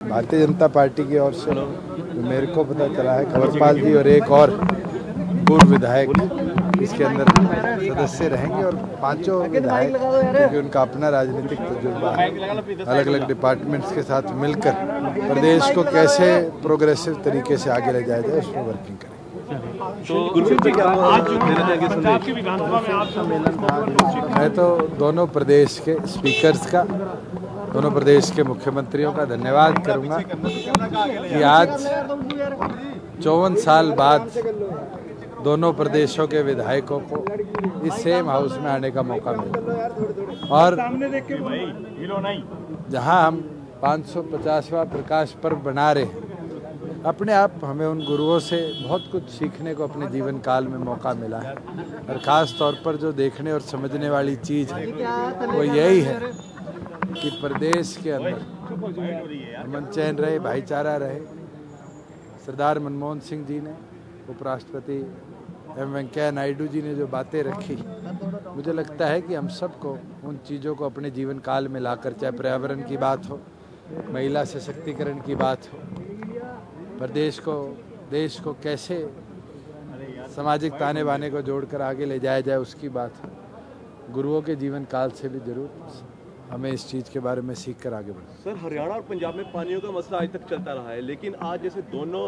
Bharatiya Janata party की ओर से जो मेरे को पता चला है खबरपाल जी और एक और पूर्व विधायक इसके अंदर सदस्य रहेंगे और पाँचों विधायक क्योंकि उनका अपना राजनीतिक तजुर्बा है अलग अलग डिपार्टमेंट्स के साथ मिलकर प्रदेश को कैसे प्रोग्रेसिव तरीके से आगे ले जाया जाए उसमें वर्किंग करें। तो मैं तो दोनों प्रदेश के स्पीकर्स का दोनों प्रदेश के मुख्यमंत्रियों का धन्यवाद करूँगा कि आज चौवन साल बाद दोनों प्रदेशों के विधायकों को इस सेम हाउस में आने का मौका मिला। और जहाँ हम 550वां प्रकाश पर्व बना रहे हैं, अपने आप हमें उन गुरुओं से बहुत कुछ सीखने को अपने जीवन काल में मौका मिला है। और ख़ास तौर पर जो देखने और समझने वाली चीज़ है, वो यही है कि प्रदेश के अंदर। अमन चैन रहे, भाईचारा रहे। सरदार मनमोहन सिंह जी ने, उपराष्ट्रपति एम वेंकैया नायडू जी ने जो बातें रखी, मुझे लगता है कि हम सबको उन चीज़ों को अपने जीवन काल में लाकर, चाहे पर्यावरण की बात हो, महिला सशक्तिकरण की बात हो प्रदेश को, देश को कैसे सामाजिक ताने बाने को जोड़कर आगे ले जाया जाए, उसकी बात है। गुरुओं के जीवन काल से भी ज़रूर। हमें इस चीज़ के बारे में सीख कर आगे बढ़ना। सर हरियाणा और पंजाब में पानियों का मसला आज तक चलता रहा है लेकिन आज जैसे दोनों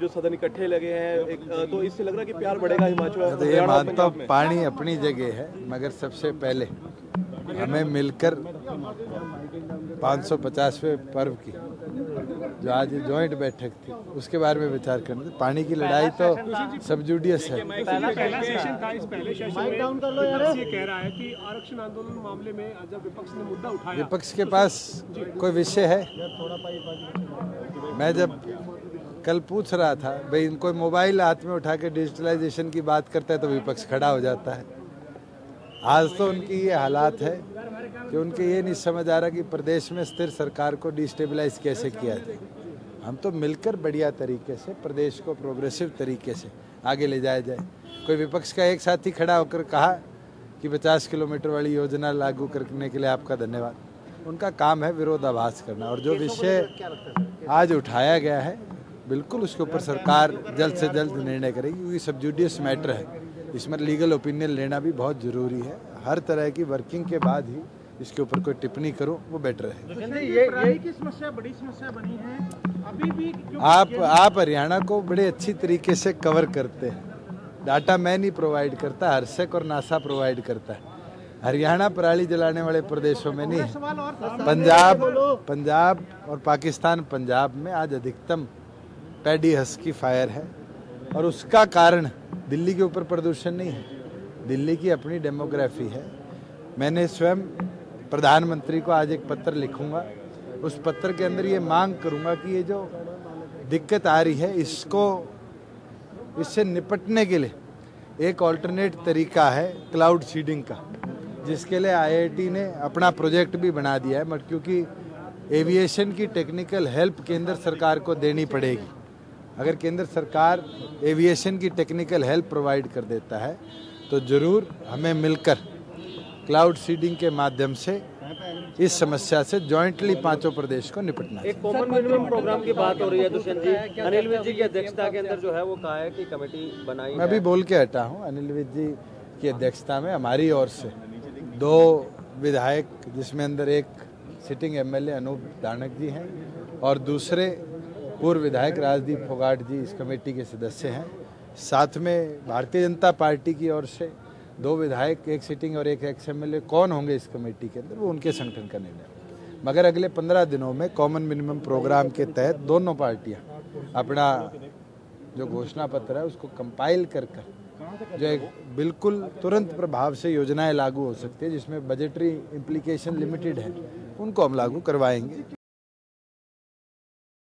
जो सदन इकट्ठे लगे हैं एक, तो इससे लग रहा है कि प्यार बढ़ेगा हिमाचल तो ये मानता हूँ पानी अपनी जगह है मगर सबसे पहले हमें मिलकर 550वें पर्व की जो आज जॉइंट बैठक थी उसके बारे में विचार करना था। पानी की लड़ाई तो सब जुडियस है। पहला पहला सेशन था इस पहले सेशन में। विपक्ष ये कह रहा है कि आरक्षण आंदोलन मामले में जब विपक्ष ने मुद्दा उठाया। विपक्ष के पास कोई विषय है? मैं जब कल पूछ रहा था भाई इनको मोबाइल हाथ में उठा के डिजिटलाइजेशन की बात करता है तो विपक्ष खड़ा हो जाता है। आज तो उनकी ये हालात है कि उनके ये नहीं समझ आ रहा कि प्रदेश में स्थिर सरकार को डिस्टेबलाइज कैसे किया जाए। हम तो मिलकर बढ़िया तरीके से प्रदेश को प्रोग्रेसिव तरीके से आगे ले जाया जाए। कोई विपक्ष का एक साथी खड़ा होकर कहा कि 50 किलोमीटर वाली योजना लागू करने के लिए आपका धन्यवाद। उनका काम है विरोधाभास करना और जो विषय आज उठाया गया है बिल्कुल उसके ऊपर सरकार जल्द से जल्द निर्णय करेगी क्योंकि सबजुडियस मैटर है। इसमें लीगल ओपिनियन लेना भी बहुत ज़रूरी है। हर तरह की वर्किंग के बाद ही इसके ऊपर कोई टिप्पणी करो वो बेटर है ये पढ़ाई की समस्या बड़ी समस्या बनी है? अभी भी आप आप हरियाणा को बड़े अच्छी तरीके से कवर करते हैं। डाटा मैं नहीं प्रोवाइड करता हर्षक और नासा प्रोवाइड करता है। हरियाणा पराली जलाने वाले प्रदेशों में नहीं। पंजाब पंजाब और पाकिस्तान पंजाब में आज अधिकतम पैडी हस्की फायर है। और उसका कारण दिल्ली के ऊपर प्रदूषण नहीं है। दिल्ली की अपनी डेमोग्राफी है। मैंने स्वयं प्रधानमंत्री को आज एक पत्र लिखूँगा। उस पत्र के अंदर ये मांग करूँगा कि ये जो दिक्कत आ रही है, इसको, इससे निपटने के लिए एक ऑल्टरनेट तरीका है क्लाउड सीडिंग का, जिसके लिए आईआईटी ने अपना प्रोजेक्ट भी बना दिया है मगर क्योंकि एविएशन की टेक्निकल हेल्प केंद्र सरकार को देनी पड़ेगी। अगर केंद्र सरकार एविएशन की टेक्निकल हेल्प प्रोवाइड कर देता है तो ज़रूर हमें मिलकर क्लाउड सीडिंग के माध्यम से इस समस्या से जॉइंटली पाँचों प्रदेश को निपटना है एक कॉमन मिनिमम प्रोग्राम की बात हो रही है दुष्यंत जी। अनिल विज जी की अध्यक्षता के अंदर जो है वो कहा है कि कमेटी बनाई मैं भी बोल के हटा हूँ अनिल विज जी की अध्यक्षता में हमारी ओर से दो विधायक जिसमें अंदर एक सिटिंग एमएलए अनूप दानक जी हैं और दूसरे पूर्व विधायक राजदीप फोगाट जी इस कमेटी के सदस्य हैं। साथ में भारतीय जनता पार्टी की ओर से दो विधायक, एक सिटिंग और एक एक्स एम कौन होंगे इस कमेटी के अंदर? वो उनके संगठन का निर्णय मगर अगले पंद्रह दिनों में कॉमन मिनिमम प्रोग्राम के तहत दोनों पार्टियाँ अपना जो घोषणा पत्र है, उसको कंपाइल कर कर जो एक बिल्कुल तुरंत प्रभाव से योजनाएँ लागू हो सकती है, जिसमें बजटरी इम्प्लीकेशन लिमिटेड है, उनको हम लागू करवाएँगे।